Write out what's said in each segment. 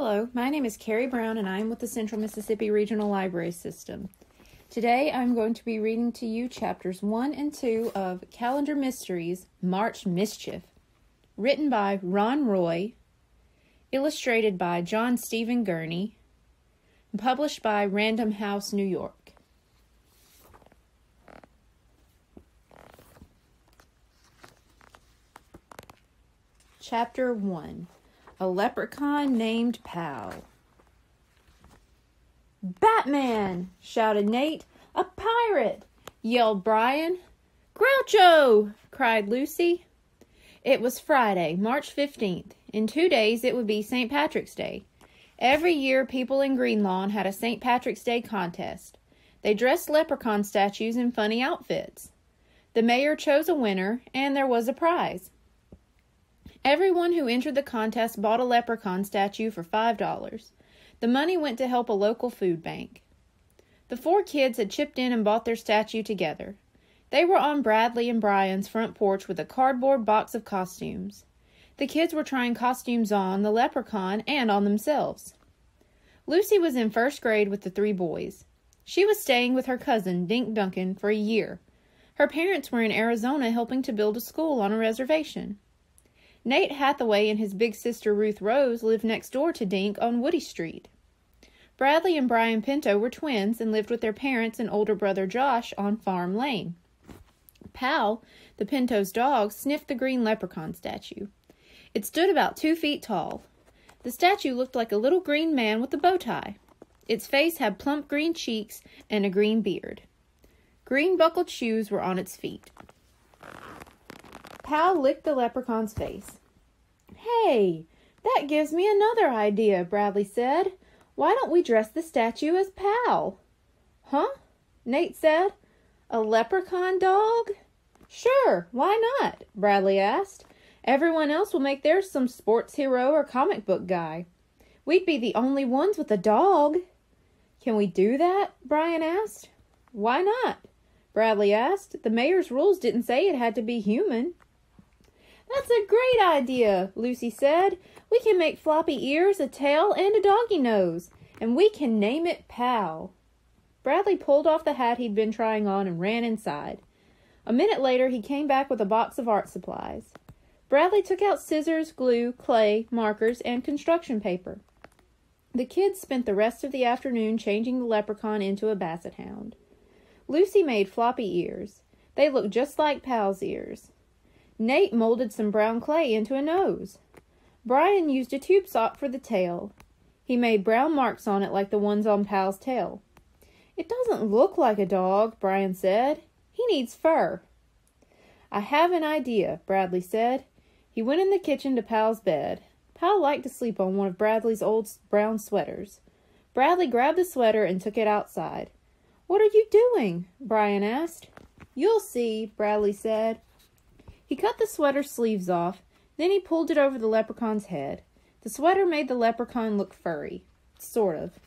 Hello, my name is Carrie Brown and I am with the Central Mississippi Regional Library System. Today I'm going to be reading to you chapters 1 and 2 of Calendar Mysteries March Mischief, written by Ron Roy, illustrated by John Stephen Gurney, and published by Random House, New York. Chapter 1 A Leprechaun Named Pal. Batman! shouted Nate. A pirate! yelled Brian. Groucho! cried Lucy. It was Friday, March 15th. In two days it would be St. Patrick's Day. Every year, people in Greenlawn had a St. Patrick's Day contest. They dressed leprechaun statues in funny outfits. The mayor chose a winner, and there was a prize. Everyone who entered the contest bought a leprechaun statue for $5. The money went to help a local food bank. The four kids had chipped in and bought their statue together. They were on Bradley and Brian's front porch with a cardboard box of costumes. The kids were trying costumes on the leprechaun and on themselves. Lucy was in first grade with the three boys. She was staying with her cousin, Dink Duncan, for a year. Her parents were in Arizona helping to build a school on a reservation. Nate Hathaway and his big sister Ruth Rose lived next door to Dink on Woody Street. Bradley and Brian Pinto were twins and lived with their parents and older brother Josh on Farm Lane. Pal, the Pinto's dog, sniffed the green leprechaun statue. It stood about two feet tall. The statue looked like a little green man with a bow tie. Its face had plump green cheeks and a green beard. Green buckled shoes were on its feet. Pal licked the leprechaun's face. Hey, that gives me another idea, Bradley said. Why don't we dress the statue as Pal? Huh? Nate said. A leprechaun dog? Sure, why not? Bradley asked. Everyone else will make theirs some sports hero or comic book guy. We'd be the only ones with a dog. Can we do that? Brian asked. Why not? Bradley asked. The mayor's rules didn't say it had to be human. That's a great idea, Lucy said. We can make floppy ears, a tail, and a doggy nose, and we can name it Pal. Bradley pulled off the hat he'd been trying on and ran inside. A minute later, he came back with a box of art supplies. Bradley took out scissors, glue, clay, markers, and construction paper. The kids spent the rest of the afternoon changing the leprechaun into a basset hound. Lucy made floppy ears. They looked just like Pal's ears. Nate molded some brown clay into a nose. Brian used a tube sock for the tail. He made brown marks on it like the ones on Pal's tail. It doesn't look like a dog, Brian said. He needs fur. I have an idea, Bradley said. He went in the kitchen to Pal's bed. Pal liked to sleep on one of Bradley's old brown sweaters. Bradley grabbed the sweater and took it outside. What are you doing? Brian asked. You'll see, Bradley said. He cut the sweater sleeves off, then he pulled it over the leprechaun's head. The sweater made the leprechaun look furry. Sort of.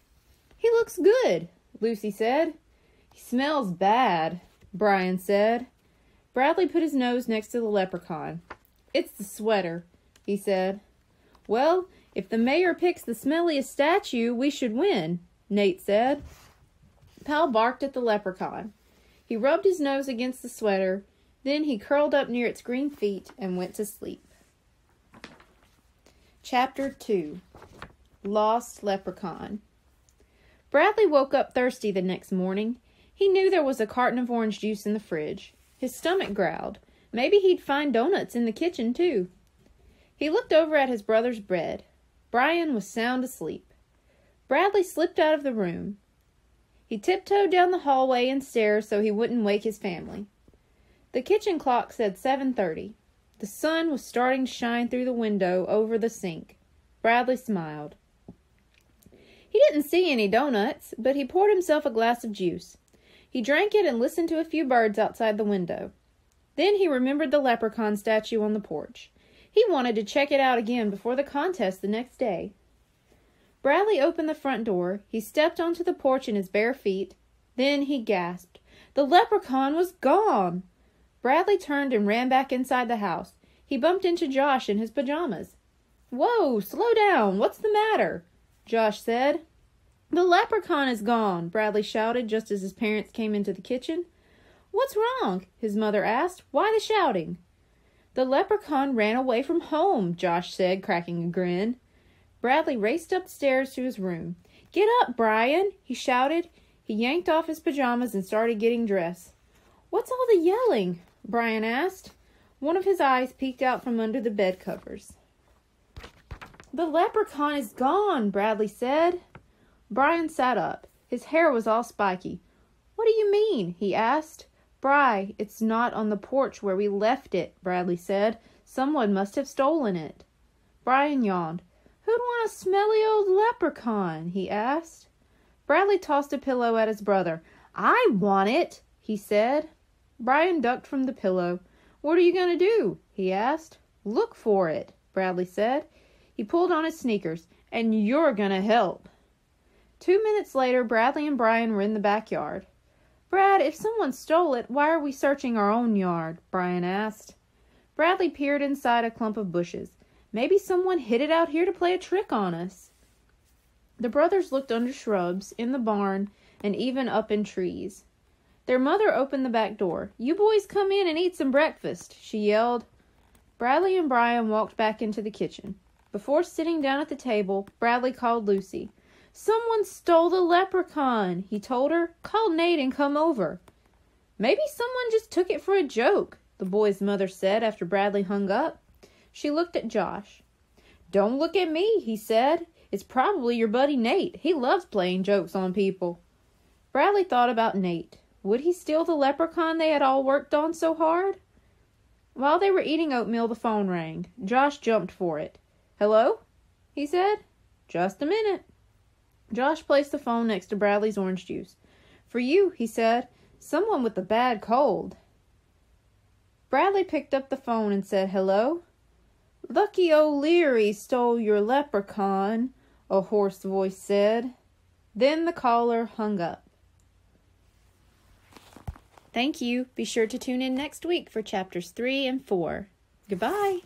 He looks good, Lucy said. He smells bad, Brian said. Bradley put his nose next to the leprechaun. It's the sweater, he said. Well, if the mayor picks the smelliest statue, we should win, Nate said. Pal barked at the leprechaun. He rubbed his nose against the sweater, then he curled up near its green feet and went to sleep. Chapter 2 Lost Leprechaun Bradley woke up thirsty the next morning. He knew there was a carton of orange juice in the fridge. His stomach growled. Maybe he'd find donuts in the kitchen, too. He looked over at his brother's bed. Brian was sound asleep. Bradley slipped out of the room. He tiptoed down the hallway and stairs so he wouldn't wake his family. The kitchen clock said 7:30. The sun was starting to shine through the window over the sink. Bradley smiled. He didn't see any donuts, but he poured himself a glass of juice. He drank it and listened to a few birds outside the window. Then he remembered the leprechaun statue on the porch. He wanted to check it out again before the contest the next day. Bradley opened the front door. He stepped onto the porch in his bare feet. Then he gasped. The leprechaun was gone! Bradley turned and ran back inside the house. He bumped into Josh in his pajamas. Whoa, slow down. What's the matter? Josh said. The leprechaun is gone, Bradley shouted just as his parents came into the kitchen. What's wrong? his mother asked. Why the shouting? The leprechaun ran away from home, Josh said, cracking a grin. Bradley raced upstairs to his room. Get up, Brian, he shouted. He yanked off his pajamas and started getting dressed. What's all the yelling? Brian asked. One of his eyes peeked out from under the bed covers. The leprechaun is gone, Bradley said. Brian sat up. His hair was all spiky. What do you mean? he asked. Bry, it's not on the porch where we left it, Bradley said. Someone must have stolen it. Brian yawned. Who'd want a smelly old leprechaun? he asked. Bradley tossed a pillow at his brother. I want it, he said. Brian ducked from the pillow. What are you going to do? he asked. Look for it, Bradley said. He pulled on his sneakers. And you're going to help. Two minutes later, Bradley and Brian were in the backyard. Brad, if someone stole it, why are we searching our own yard? Brian asked. Bradley peered inside a clump of bushes. Maybe someone hid it out here to play a trick on us. The brothers looked under shrubs, in the barn, and even up in trees. Their mother opened the back door. You boys come in and eat some breakfast, she yelled. Bradley and Brian walked back into the kitchen. Before sitting down at the table, Bradley called Lucy. Someone stole the leprechaun, he told her. Call Nate and come over. Maybe someone just took it for a joke, the boy's mother said after Bradley hung up. She looked at Josh. Don't look at me, he said. It's probably your buddy Nate. He loves playing jokes on people. Bradley thought about Nate. Would he steal the leprechaun they had all worked on so hard? While they were eating oatmeal, the phone rang. Josh jumped for it. Hello? he said. Just a minute. Josh placed the phone next to Bradley's orange juice. For you, he said. Someone with a bad cold. Bradley picked up the phone and said, Hello? Lucky O'Leary stole your leprechaun, a hoarse voice said. Then the caller hung up. Thank you. Be sure to tune in next week for chapters 3 and 4. Goodbye.